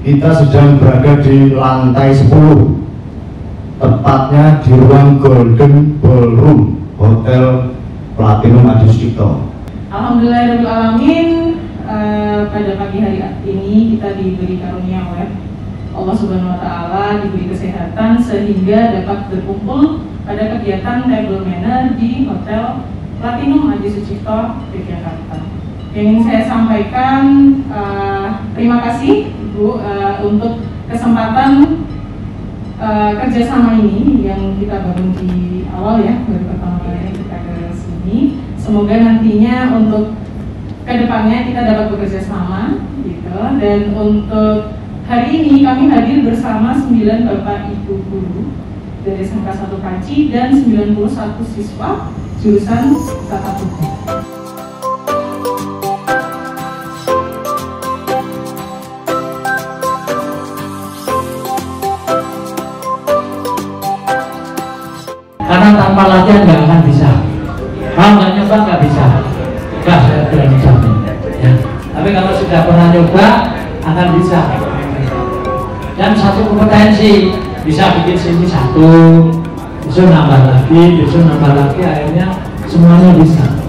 kita sedang berada di lantai 10 tepatnya di ruang Golden Ballroom Hotel Platinum Adi Sucipto. Alhamdulillahirrahmanirrahim uh, pada pagi hari ini kita diberi karunia oleh Allah Subhanahu Wa Taala diberi kesehatan sehingga dapat berkumpul pada kegiatan table manner di Hotel Platinum Adi Sucipto Yogyakarta. Yang ingin saya sampaikan uh, terima kasih Bu uh, untuk kesempatan uh, kerjasama ini yang kita bangun di awal ya baru pertama kali kita ke sini. Semoga nantinya untuk ke depannya kita dapat bekerja sama gitu dan untuk hari ini kami hadir bersama 9 bapak ibu guru dari SMK 1 Kaci dan 91 siswa jurusan tata hukum. Tanpa latihan nggak akan bisa? Kalau nggak nyoba nggak bisa? Nggak saya berani jamin ya. tapi kalau sudah pernah nyoba akan bisa. Dan satu kompetensi bisa bikin sini satu besok nambah lagi besok nambah lagi akhirnya semuanya bisa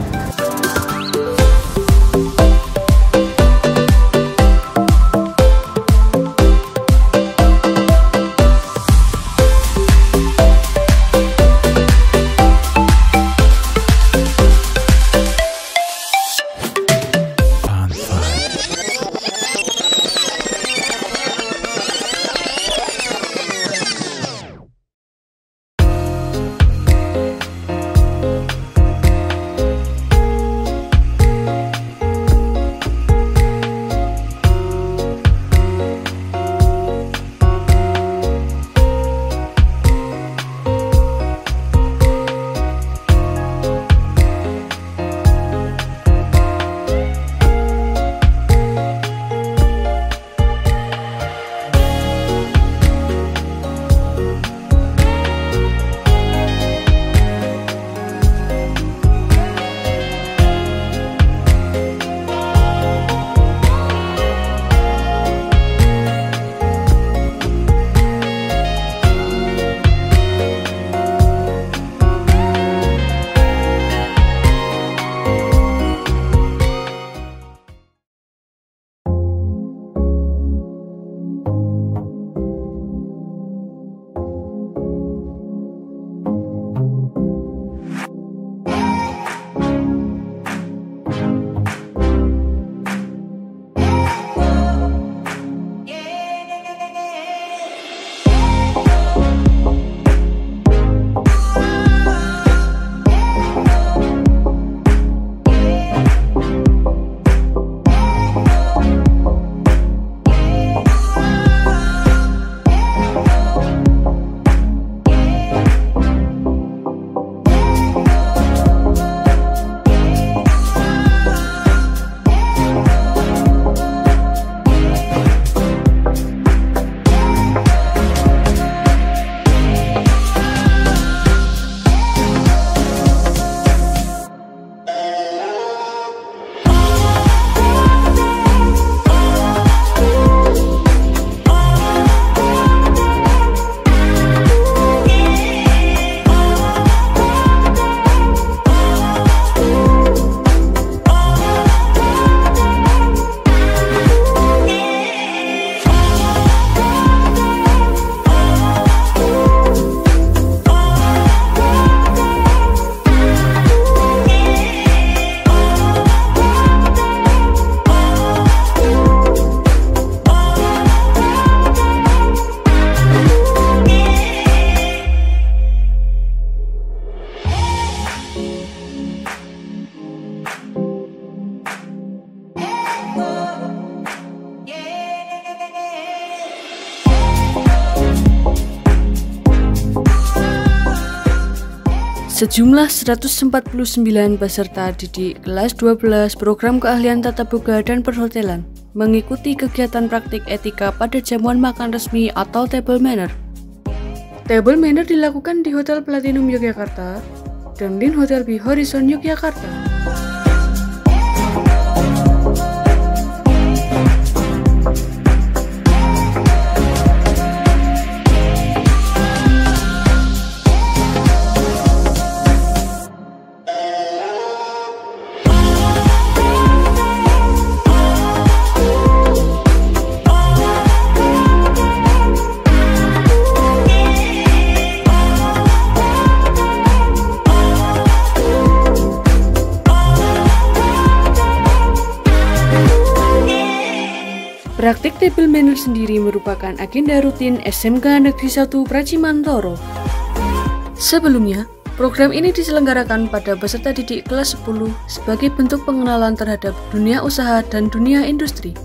Sejumlah 149 peserta didik kelas 12 program keahlian tata boga dan perhotelan mengikuti kegiatan praktik etika pada jamuan makan resmi atau table manner. Table manner dilakukan di Hotel Platinum Yogyakarta dan Lin Hotel B Horizon Yogyakarta. Praktik table manner sendiri merupakan agenda rutin SMK Negeri 1 Pracimantoro. Sebelumnya, program ini diselenggarakan pada peserta didik kelas 10 sebagai bentuk pengenalan terhadap dunia usaha dan dunia industri.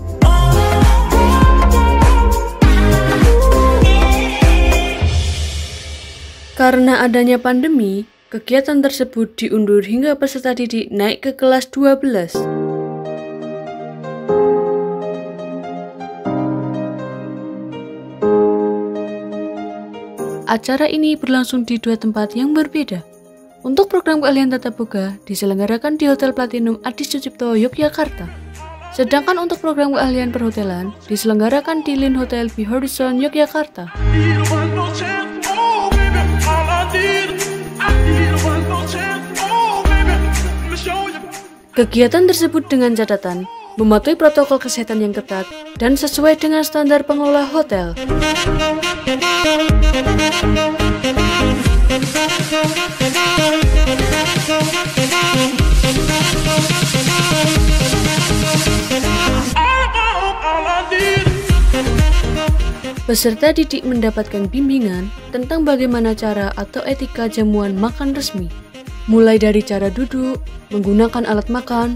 Karena adanya pandemi, kegiatan tersebut diundur hingga peserta didik naik ke kelas 12. Acara ini berlangsung di dua tempat yang berbeda. Untuk program keahlian tatap muka diselenggarakan di Hotel Platinum Adi Sucipto, Yogyakarta. Sedangkan untuk program keahlian perhotelan diselenggarakan di Lin Hotel B Horizon, Yogyakarta. Kegiatan tersebut dengan catatan mematuhi protokol kesehatan yang ketat dan sesuai dengan standar pengelola hotel. Peserta didik mendapatkan bimbingan tentang bagaimana cara atau etika jamuan makan resmi, mulai dari cara duduk, menggunakan alat makan,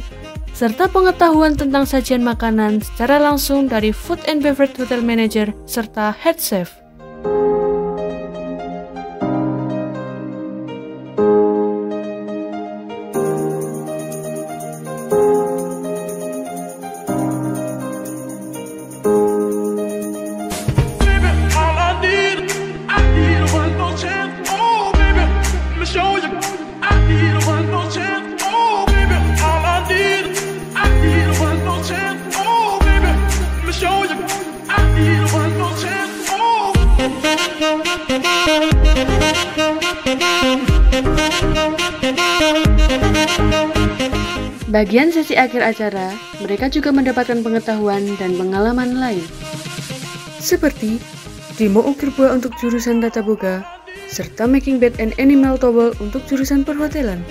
serta pengetahuan tentang sajian makanan secara langsung dari Food and Beverage Hotel Manager serta Head Chef. Bagian sesi akhir acara, mereka juga mendapatkan pengetahuan dan pengalaman lain. Seperti demo ukir buah untuk jurusan tata boga, serta making bed and animal towel untuk jurusan perhotelan.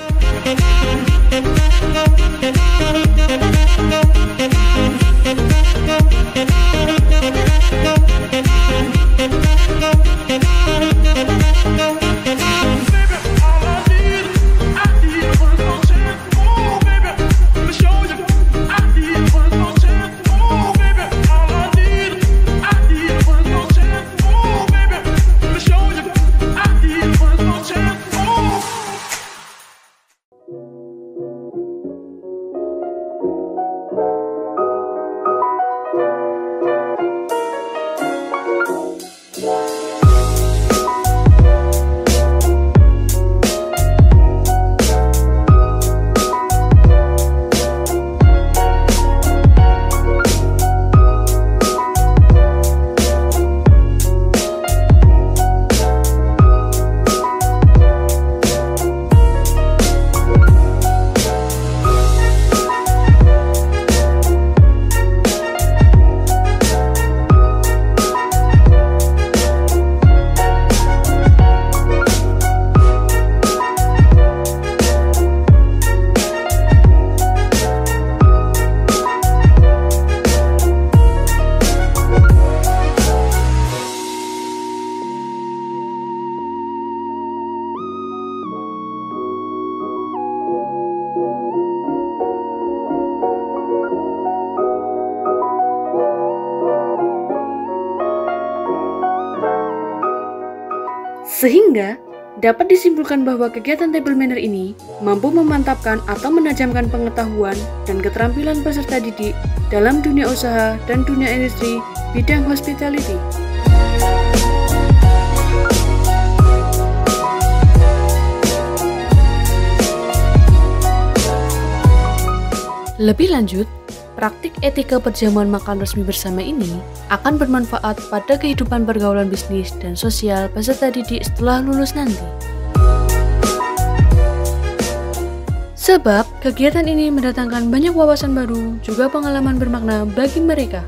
Sehingga dapat disimpulkan bahwa kegiatan table manner ini mampu memantapkan atau menajamkan pengetahuan dan keterampilan peserta didik dalam dunia usaha dan dunia industri bidang hospitality. Lebih lanjut, Praktik etika perjamuan makan resmi bersama ini akan bermanfaat pada kehidupan pergaulan bisnis dan sosial peserta didik setelah lulus nanti. Sebab kegiatan ini mendatangkan banyak wawasan baru juga pengalaman bermakna bagi mereka.